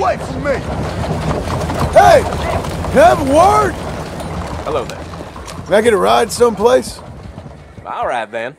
away from me! Hey! Have a word? Hello there. Can I get a ride someplace? All right, then.